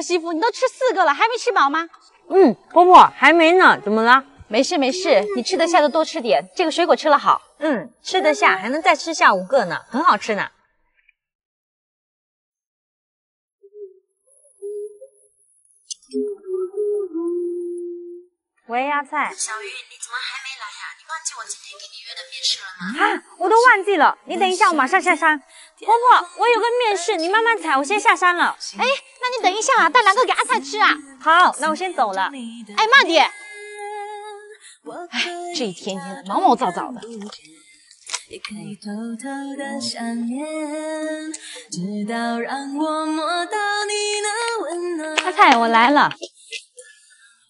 儿媳妇，你都吃四个了，还没吃饱吗？嗯，婆婆还没呢，怎么了？没事没事，你吃得下就多吃点，这个水果吃了好。嗯，吃得下，还能再吃下五个呢，很好吃呢。喂，阿菜。小鱼，你怎么还没来呀？你忘记我今天给你约的面试了吗？啊，我都忘记了。你等一下，我马上下山。婆婆，我有个面试，你慢慢踩，我先下山了。哎，那你等一下啊，带两个给阿菜吃啊。好，那我先走了。哎，慢点。哎，这一天天的毛毛躁躁的。阿菜，我来了。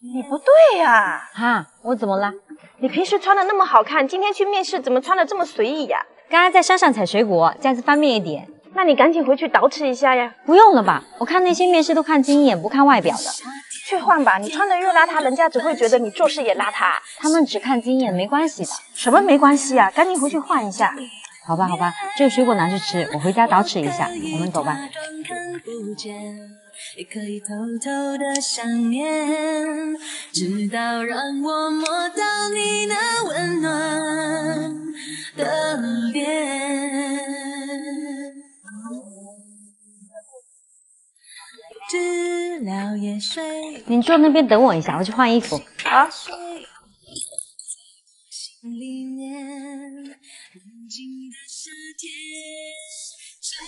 你不对呀！啊，我怎么了？你平时穿的那么好看，今天去面试怎么穿的这么随意呀？刚刚在山上采水果，这样子方便一点。那你赶紧回去捯饬一下呀。不用了吧？我看那些面试都看经验，不看外表的。去换吧，你穿的越邋遢，人家只会觉得你做事也邋遢。他们只看经验，没关系的。什么没关系啊？赶紧回去换一下。好吧，好吧，这个水果拿去吃，我回家捯饬一下。我们走吧。也可以偷偷的想念，直到让我摸到你那温暖的脸。你坐那边等我一下，我去换衣服。好。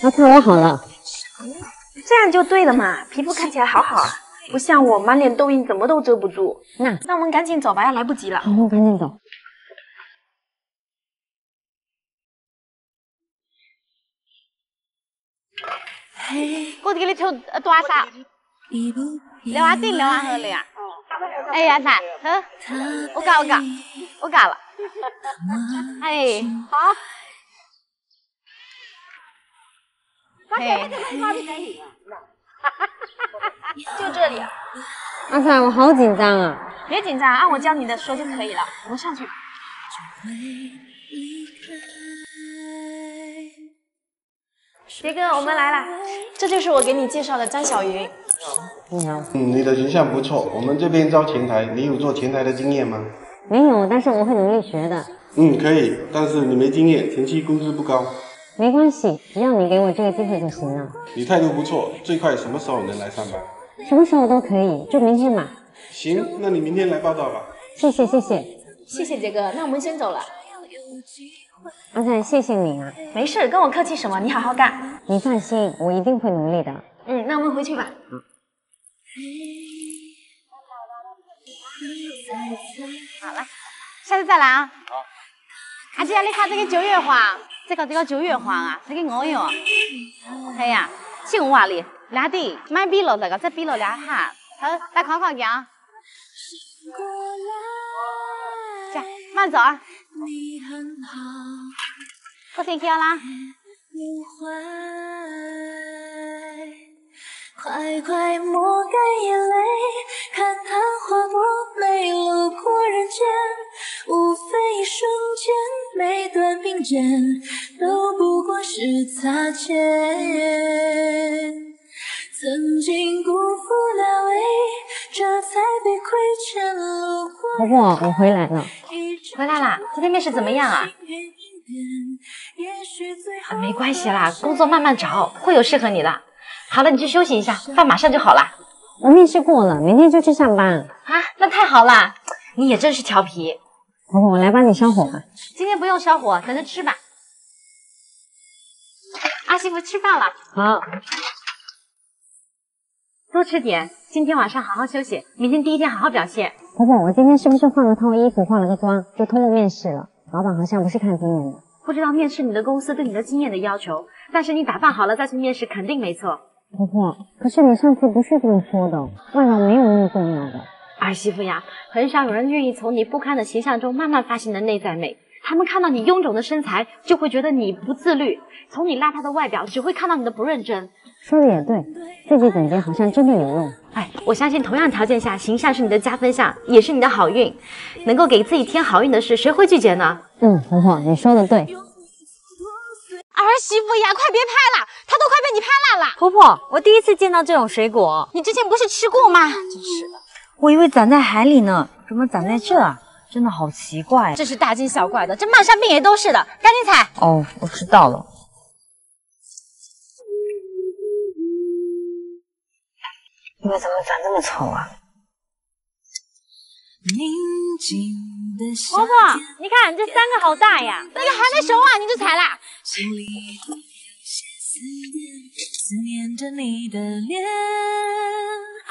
阿菜，我好了。这样就对了嘛，皮肤看起来好好啊，不像我满脸痘印，怎么都遮不住。那那我们赶紧走吧，要来不及了。好，赶紧走。我给你抽多少？两万顶，两万二了呀。哎呀，菜，我搞我搞，我搞了。哎，好。嘿，就这里。阿菜，我好紧张啊！别紧张，按我教你的说就可以了。我们上去。杰哥，我们来了，这就是我给你介绍的张小云。你好。嗯，你的形象不错，我们这边招前台，你有做前台的经验吗？没有，但是我会努力学的。嗯，可以，但是你没经验，前期工资不高。没关系，只要你给我这个机会就行了。你态度不错，最快什么时候能来上班？什么时候都可以，就明天吧。行，那你明天来报道吧。谢谢谢谢谢谢杰哥，那我们先走了。阿菜，谢谢你啊。没事，跟我客气什么？你好好干。你放心，我一定会努力的。嗯，那我们回去吧。好了，下次再来啊。好。阿姐，你看这个九月花。这个这个九月花啊，这个我哟，哎呀，青花哩，俩地买笔了这个，再笔了两下，好，来看看讲，行，慢走啊，不听见啦。快快抹干眼泪，看昙花多美，路过人间，无非一瞬间，每段并肩都不过是擦肩。曾经辜负那位。婆婆，我回来了。回来啦？今天面试怎么样啊？没关系啦，工作慢慢找，会有适合你的。好了，你去休息一下，饭马上就好了。我面试过了，明天就去上班。啊，那太好了，你也真是调皮。婆婆，我来帮你烧火吧。今天不用烧火，等着吃吧。阿媳妇吃饭了。好，多吃点。今天晚上好好休息，明天第一天好好表现。婆婆，我今天是不是换了套衣服，化了个妆，就通过面试了？老板好像不是看经验的。不知道面试你的公司对你的经验的要求，但是你打扮好了再去面试肯定没错。婆婆，可是你上次不是这么说的，外表没有那么重要的。儿媳妇呀，很少有人愿意从你不堪的形象中慢慢发现你的内在美。他们看到你臃肿的身材，就会觉得你不自律；从你邋遢的外表，只会看到你的不认真。说的也对，自己总结好像真的有用。哎，我相信同样条件下，形象是你的加分项，也是你的好运。能够给自己添好运的事，谁会拒绝呢？嗯，婆婆，你说的对。儿媳妇呀，快别拍了，她都快被你拍烂了。婆婆，我第一次见到这种水果，你之前不是吃过吗？真是的，我以为长在海里呢，怎么长在这啊？真的好奇怪。这是大惊小怪的，这漫山遍野都是的，赶紧采。哦，我知道了。你们怎么长这么丑啊？婆婆，你看这三个好大呀，那个还没熟啊，你就采啦。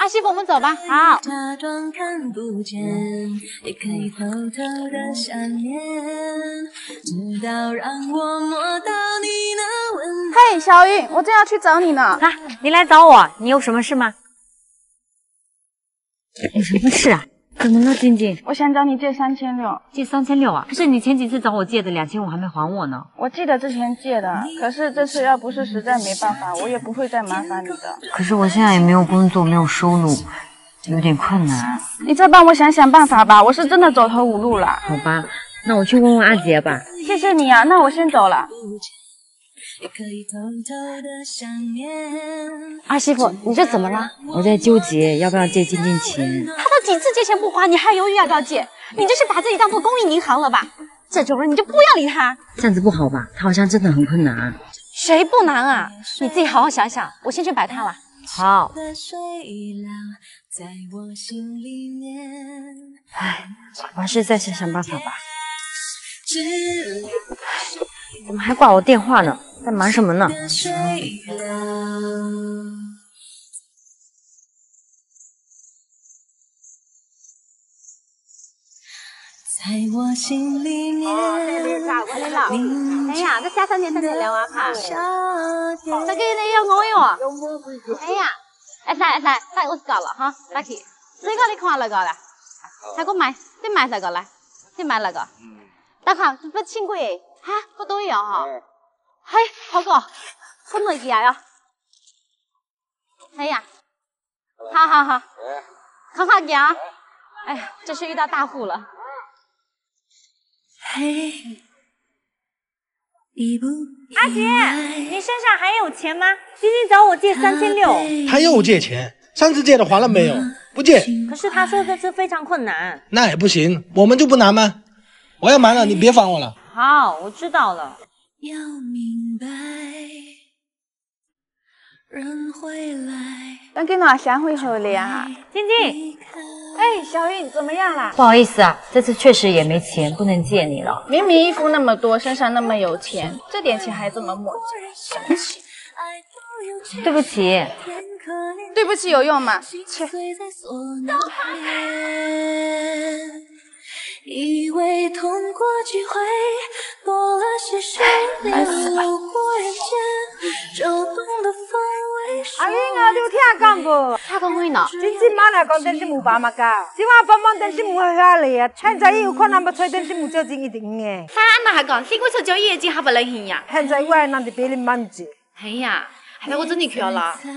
阿媳妇，我们走吧。好。嘿，小云，我正要去找你呢。啊，你来找我，你有什么事吗？有什么事啊？怎么了，静静？我想找你借三千六，借三千六啊？可是你前几次找我借的两千五还没还我呢。我记得之前借的，可是这次要不是实在没办法，我也不会再麻烦你的。可是我现在也没有工作，没有收入，有点困难。你再帮我想想办法吧，我是真的走投无路了。好吧，那我去问问阿杰吧。谢谢你啊，那我先走了。二媳妇，你这怎么了？我在纠结要不要借晶晶钱。他都几次借钱不还，你还犹豫要不要借？你这是把自己当做公益银行了吧？这种人你就不要理他。这样子不好吧？他好像真的很困难。谁不难啊？你自己好好想想。我先去摆摊了。好。唉，我还是再想想办法吧。怎么还挂我电话呢？在忙什么呢？在我心里面。哎呀，这下三年三年两万块，这给你要我哟。哎呀，哎噻哎噻，噻我是搞了哈，来去，这个你看那个了，那个买，你买那个来，你买那个。大康，不请过耶，哈，不都要哈。嘿，好哥，好乐意啊哟。哎呀，好好好，看好你啊。哎呀，这是遇到大户了。嘿，阿杰，你身上还有钱吗？晶晶找我借三千六。他又借钱，上次借的还了没有？不借。可是他说这次非常困难。那也不行，我们就不难吗？我要忙了，你别烦我了。好，我知道了。要明白，人会来。等给哪先回后的呀？晶晶，哎，小云怎么样啦？不好意思啊，这次确实也没钱，不能借你了。明明衣服那么多，身上那么有钱，这点钱还这么磨叽，生气。对不起，对不起有用吗？切。以为痛过几回，多了些水，路过人间，就懂得分为阿英啊，你有听讲讲我呢。今天妈来讲爸妈噶，今晚帮忙。现在有可能不吹等是冇交钱一定嘅。啥那还讲？新贵出交业绩还不能行呀？现在我别人忙子。哎呀，还我真的去了。哎，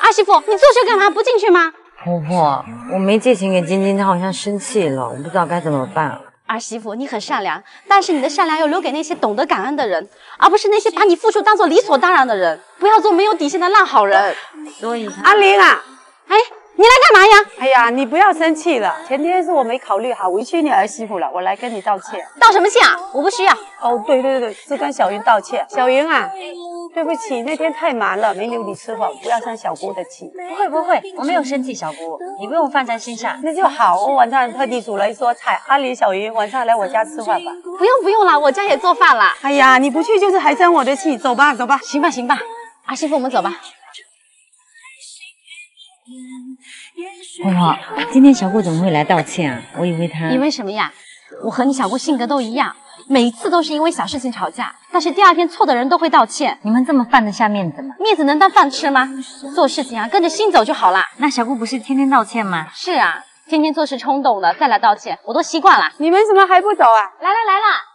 阿媳妇，你坐车干嘛？不进去吗？婆婆，我没借钱给晶晶，她好像生气了，我不知道该怎么办。儿媳妇，你很善良，但是你的善良要留给那些懂得感恩的人，而不是那些把你付出当做理所当然的人。不要做没有底线的烂好人。所以，阿玲啊，哎。你来干嘛呀？哎呀，你不要生气了，前天是我没考虑好，委屈你儿媳妇了，我来跟你道歉。道什么歉啊？我不需要。哦，对对对，是跟小云道歉。小云啊，对不起，那天太忙了，没留你吃饭，不要生小姑的气。不会不会，我没有生气，小姑，你不用放在心上。那就好，我晚上特地煮了一桌菜，阿里、小云晚上来我家吃饭吧。不用不用了，我家也做饭了。哎呀，你不去就是还生我的气，走吧走吧。行吧行吧，阿媳妇我们走吧。婆婆，今天小姑怎么会来道歉啊？我以为她……因为什么呀？我和你小姑性格都一样，每次都是因为小事情吵架，但是第二天错的人都会道歉。你们这么放得下面子吗？面子能当饭吃吗？做事情啊，跟着心走就好了。那小顾不是天天道歉吗？是啊，天天做事冲动的，再来道歉，我都习惯了。你们怎么还不走啊？来了来了。